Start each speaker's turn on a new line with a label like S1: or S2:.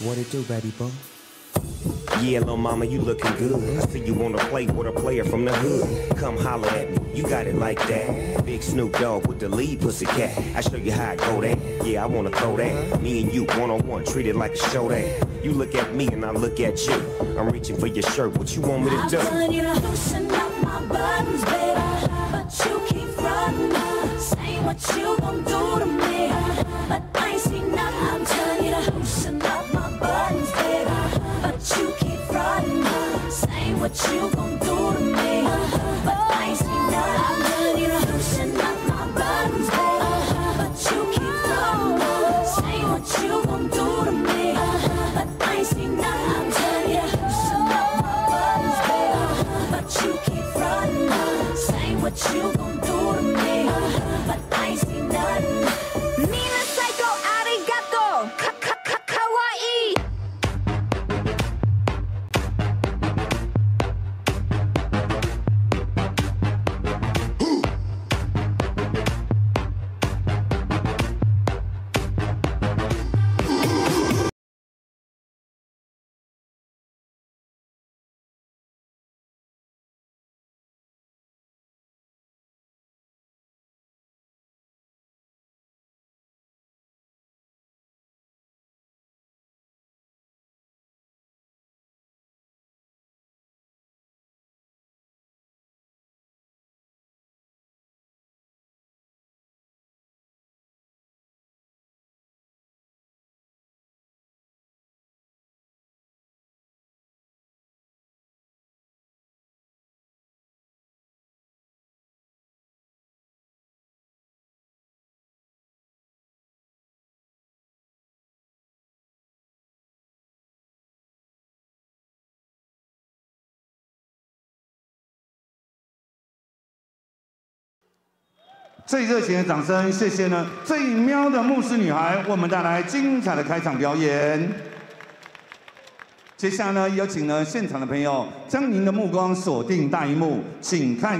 S1: What it do, baby boy?
S2: Yeah, little mama, you looking good. I see you wanna play with a player from the hood. Come holler at me, you got it like that. Big Snoop Dogg with the lead pussy cat. I show you how I go that. Yeah, I wanna throw that. Me and you one on one, treat it like a show that. You look at me and I look at you. I'm reaching for your shirt. What you want me to
S3: I'm
S2: do?
S3: telling you to loosen up my buttons, baby. But you keep frontin', saying what you gon' do to me. What you gon' do to me. But I ain't seen nothing. I'm up my. But you keep saying what you gon' do to me. But I ain't seen nothing. I'm up my. But you keep frontin', saying what you gon' do to me.
S4: 最热情的掌声，谢谢呢！最喵的牧师女孩，为我们带来精彩的开场表演。接下来呢，有请呢现场的朋友将您的目光锁定大荧幕，请看。